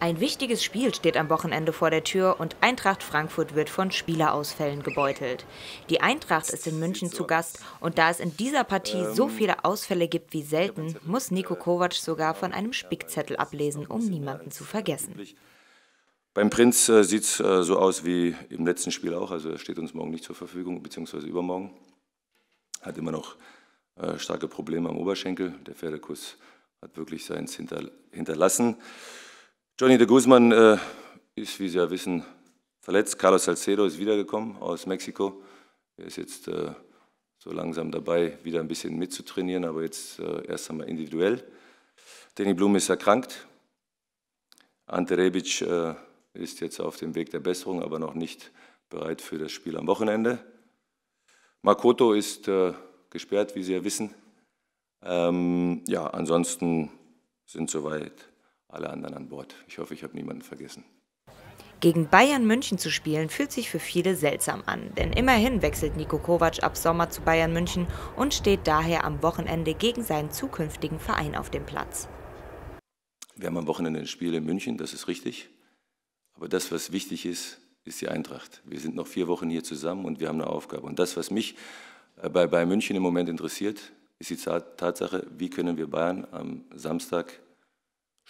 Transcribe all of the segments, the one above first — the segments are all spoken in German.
Ein wichtiges Spiel steht am Wochenende vor der Tür und Eintracht Frankfurt wird von Spielerausfällen gebeutelt. Die Eintracht ist in München zu Gast und da es in dieser Partie so viele Ausfälle gibt wie selten, muss Nico Kovac sogar von einem Spickzettel ablesen, um niemanden zu vergessen. Beim Prinz äh, sieht es äh, so aus wie im letzten Spiel auch, also er steht uns morgen nicht zur Verfügung, beziehungsweise übermorgen. Hat immer noch äh, starke Probleme am Oberschenkel. Der Pferdekuss hat wirklich seins hinter, hinterlassen. Johnny de Guzman äh, ist, wie Sie ja wissen, verletzt. Carlos Salcedo ist wiedergekommen aus Mexiko. Er ist jetzt äh, so langsam dabei, wieder ein bisschen mitzutrainieren, aber jetzt äh, erst einmal individuell. Danny Blum ist erkrankt. Ante Rebic äh, ist jetzt auf dem Weg der Besserung, aber noch nicht bereit für das Spiel am Wochenende. Makoto ist äh, gesperrt, wie Sie ja wissen. Ähm, ja, ansonsten sind soweit alle anderen an Bord. Ich hoffe, ich habe niemanden vergessen. Gegen Bayern München zu spielen fühlt sich für viele seltsam an, denn immerhin wechselt Nico Kovac ab Sommer zu Bayern München und steht daher am Wochenende gegen seinen zukünftigen Verein auf dem Platz. Wir haben am Wochenende ein Spiel in München, das ist richtig. Aber das, was wichtig ist, ist die Eintracht. Wir sind noch vier Wochen hier zusammen und wir haben eine Aufgabe. Und das, was mich äh, bei Bayern München im Moment interessiert, ist die Tatsache, wie können wir Bayern am Samstag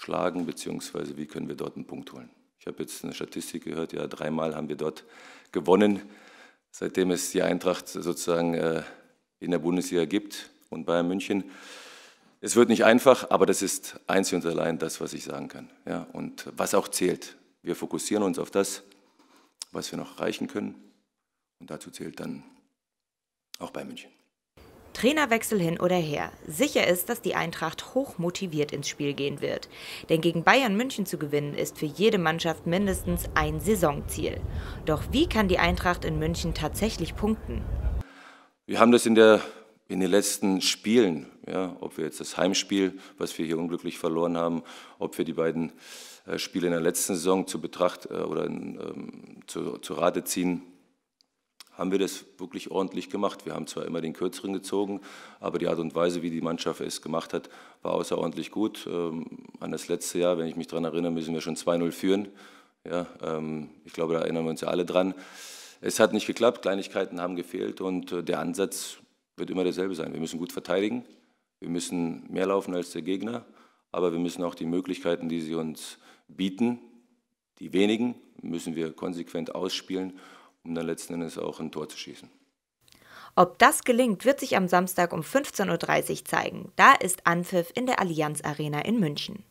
schlagen, beziehungsweise wie können wir dort einen Punkt holen. Ich habe jetzt eine Statistik gehört, ja, dreimal haben wir dort gewonnen, seitdem es die Eintracht sozusagen äh, in der Bundesliga gibt und Bayern München. Es wird nicht einfach, aber das ist einzig und allein das, was ich sagen kann. Ja, und was auch zählt. Wir fokussieren uns auf das, was wir noch erreichen können. Und dazu zählt dann auch bei München. Trainerwechsel hin oder her. Sicher ist, dass die Eintracht hoch motiviert ins Spiel gehen wird. Denn gegen Bayern München zu gewinnen, ist für jede Mannschaft mindestens ein Saisonziel. Doch wie kann die Eintracht in München tatsächlich punkten? Wir haben das in, der, in den letzten Spielen, ja, ob wir jetzt das Heimspiel, was wir hier unglücklich verloren haben, ob wir die beiden äh, Spiele in der letzten Saison zu Betracht äh, oder ähm, zu, zu Rate ziehen, haben wir das wirklich ordentlich gemacht. Wir haben zwar immer den Kürzeren gezogen, aber die Art und Weise, wie die Mannschaft es gemacht hat, war außerordentlich gut. Ähm, an das letzte Jahr, wenn ich mich daran erinnere, müssen wir schon 2-0 führen. Ja, ähm, ich glaube, da erinnern wir uns ja alle dran. Es hat nicht geklappt, Kleinigkeiten haben gefehlt und äh, der Ansatz wird immer derselbe sein. Wir müssen gut verteidigen, wir müssen mehr laufen als der Gegner, aber wir müssen auch die Möglichkeiten, die sie uns bieten, die wenigen, müssen wir konsequent ausspielen um dann letzten Endes auch ein Tor zu schießen. Ob das gelingt, wird sich am Samstag um 15.30 Uhr zeigen. Da ist Anpfiff in der Allianz Arena in München.